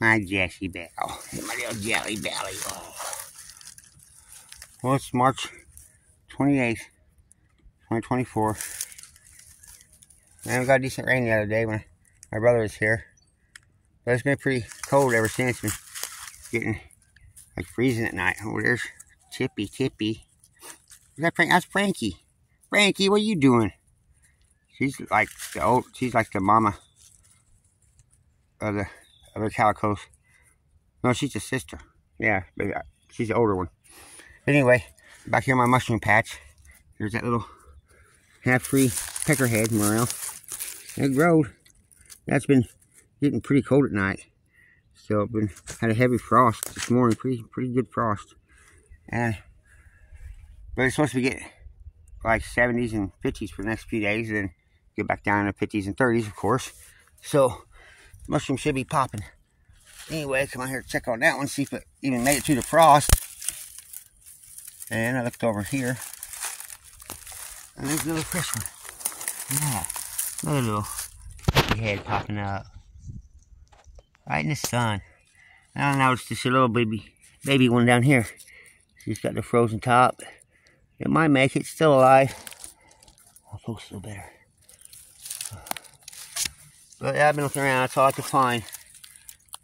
My Jessie Belle. My little jelly belly. Oh. Well, it's March 28th, 2024. And we got decent rain the other day when my brother was here. But it's been pretty cold ever since. Been getting like freezing at night. Oh, there's Chippy, Chippy. Is that Frank? That's Frankie. Frankie, what are you doing? She's like the old. She's like the mama of the of the calicos. No, she's a sister. Yeah, but uh, she's the older one. Anyway, back here in my mushroom patch, there's that little half-free peckerhead morel. It growed. That's been getting pretty cold at night. So I've been had a heavy frost this morning, pretty pretty good frost. And but it's supposed to be getting like 70s and 50s for the next few days, then get back down to 50s and 30s, of course. So mushroom should be popping. Anyway, come out here check on that one, see if it even made it through the frost. And I looked over here. And there's another fresh one. Yeah. Another little head popping up. Right in the sun. I don't know, it's just a little baby baby one down here. She's got the frozen top. It might make it still alive. I'll focus a little better. But yeah, I've been looking around, that's all I could find.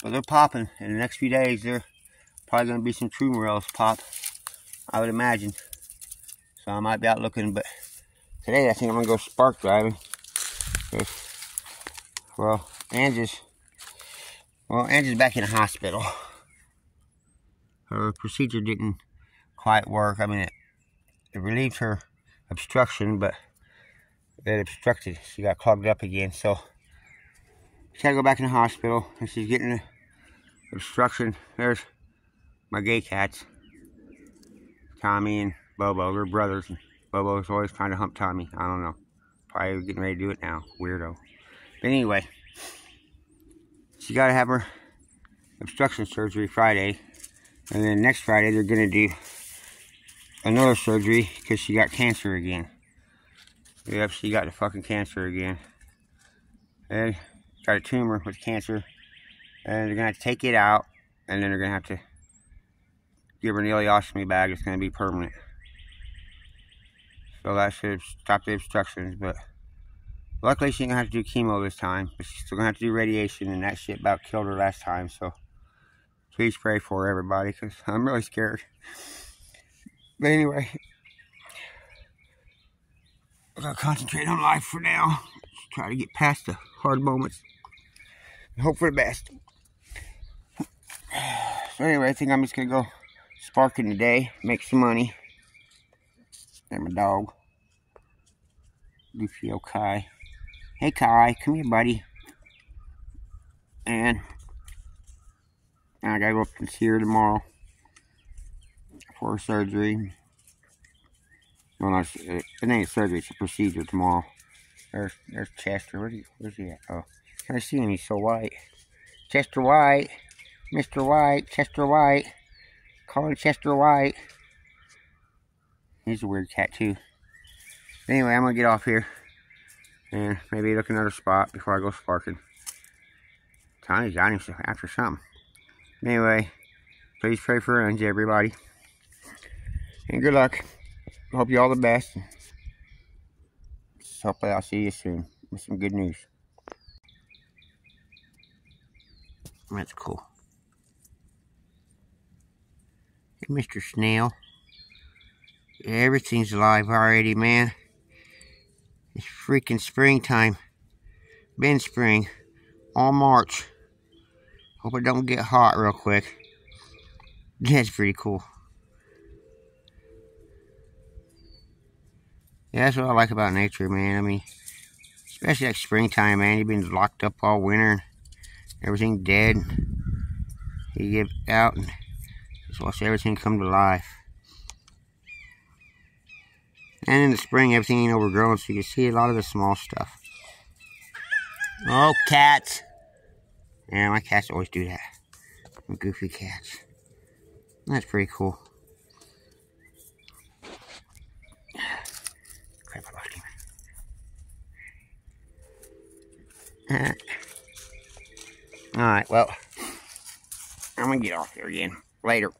But they're popping. In the next few days, there probably going to be some true morels pop. I would imagine. So I might be out looking, but today I think I'm going to go spark driving. Well, Angie's, well, Angie's back in the hospital. Her procedure didn't quite work. I mean, it, it relieved her obstruction, but it obstructed. She got clogged up again, so she had to go back in the hospital, and she's getting obstruction. There's my gay cats, Tommy and Bobo. They're brothers, and Bobo's always trying to hump Tommy. I don't know. Probably getting ready to do it now. Weirdo. But anyway, she got to have her obstruction surgery Friday. And then next Friday, they're going to do another surgery because she got cancer again. Yep, she got the fucking cancer again. And got a tumor with cancer. And they're to have to take it out. And then they're to have to give her an ileostomy bag. It's to be permanent. So that should stop the obstructions. But luckily she to have to do chemo this time. But she's still to have to do radiation. And that shit about killed her last time. So please pray for her, everybody. Because I'm really scared. But anyway, I gotta concentrate on life for now. Just try to get past the hard moments and hope for the best. So anyway, I think I'm just gonna go sparking today, make some money. And my dog, Lucio Kai. Hey Kai, come here, buddy. And I gotta go up and see her tomorrow for surgery. Well, not, it ain't surgery, it's a procedure tomorrow. There's, there's Chester. Where's he, where's he at? Oh, can I see him? He's so white. Chester White. Mr. White. Chester White. Calling Chester White. He's a weird cat, too. Anyway, I'm to get off here. And maybe look another spot before I go sparking. Tiny's got himself after something. Anyway, please pray for Angie, everybody. And good luck. Hope you all the best. Hopefully I'll see you soon with some good news. That's cool. Hey, Mr. Snail. Everything's alive already, man. It's freaking springtime. Been spring. All March. Hope it don't get hot real quick. That's pretty cool. Yeah, that's what I like about nature, man. I mean, especially like springtime, man. You've been locked up all winter. Everything dead. You get out and just watch everything come to life. And in the spring, everything ain't overgrown, so you can see a lot of the small stuff. Oh, cats. Yeah, my cats always do that. Goofy cats. That's pretty cool. Crap, I lost him. Uh, well, I'm going to get off here again. Later.